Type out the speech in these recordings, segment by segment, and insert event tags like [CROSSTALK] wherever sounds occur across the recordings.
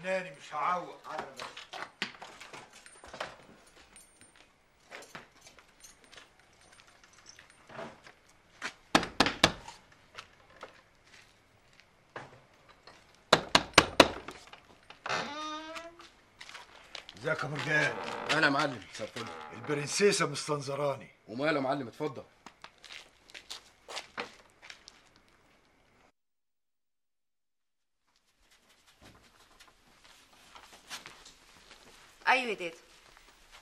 استناني مش هعوق. ازيك يا مرجان أهلا يا معلم. مساء الفل البرنسيسة مستنظراني. وماله يا معلم؟ اتفضل. أيوه يا دادا.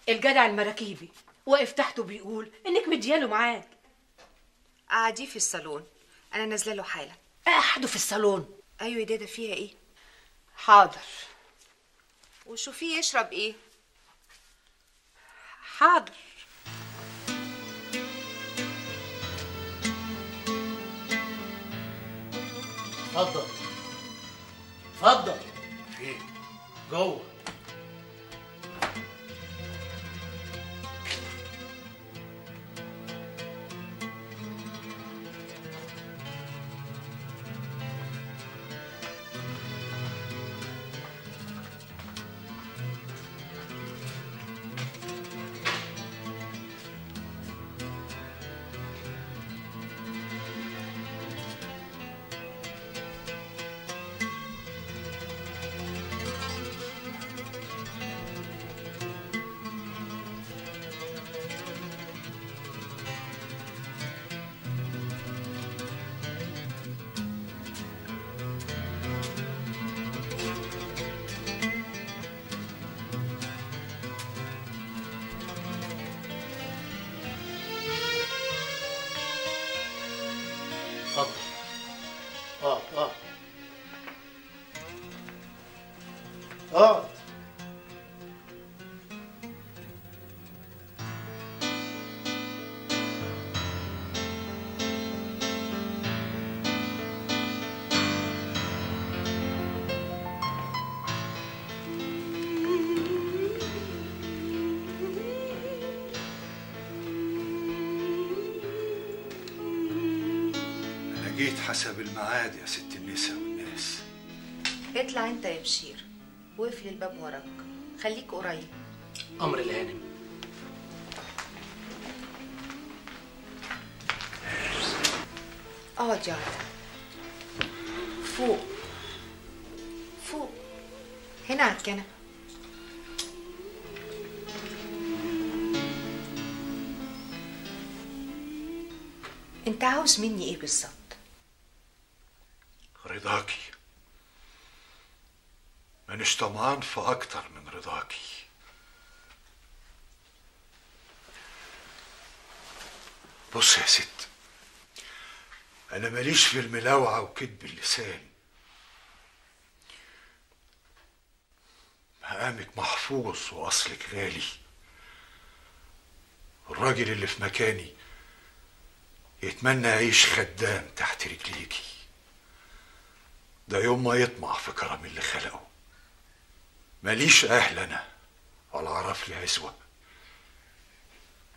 الجدع المراكيبي واقف تحته بيقول إنك مدياله معاك. قعديه في الصالون. أنا نازلة له حالا. قعدوا في الصالون. أيوه يا دادا فيها إيه؟ حاضر. وشوفيه يشرب إيه. حاضر. اتفضل. اتفضل. فين جوه. اتفضل اقعد اقعد اقعد جيت حسب الميعاد يا ست النساء والناس. اطلع انت يا بشير واقفل الباب وراك. خليك قريب. أمر الهانم. اقعد يا فوق. فوق. هنا على الكنبة. انت عاوز مني إيه بالظبط؟ رضاكي مانيش طمعان في أكتر من رضاكي بص يا ست أنا ماليش في الملاوعة وكذب اللسان. مقامك محفوظ وأصلك غالي. الراجل اللي في مكاني يتمنى يعيش خدام تحت رجليكي ده يوم ما يطمع في كرم اللي خلقه. ماليش أهل أنا ولا اعرف لي عزوه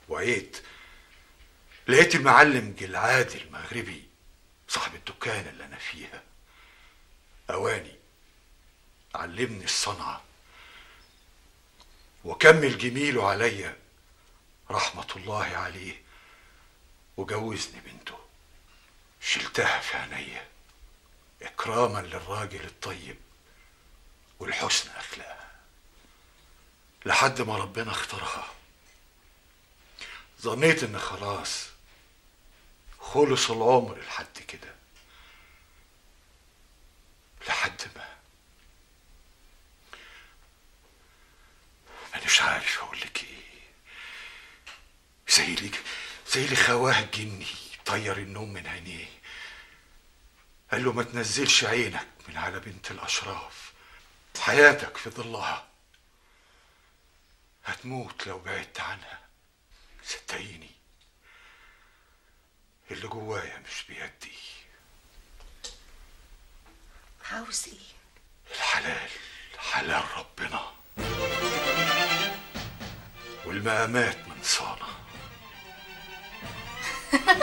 وعيت لقيت المعلم جلعاد المغربي صاحب الدكان اللي أنا فيها. أواني علمني الصنعة. وكمل جميله عليا رحمة الله عليه. وجوزني بنته شلتها في عينيا. إكراما للراجل الطيب والحسن أخلاقها لحد ما ربنا اختارها ظنيت إن خلاص خلص العمر لحد كده. لحد ما. مانيش عارف أقول لك إيه. زي اللي زي اللي خواه الجني طير النوم من عينيه. قال له ما تنزلش عينك من على بنت الأشراف. حياتك في ظلها. هتموت لو بعدت عنها. صدقيني. اللي جوايا مش بيدي عاوز إيه؟ الحلال حلال ربنا. والمقامات من صانع. [LAUGHS]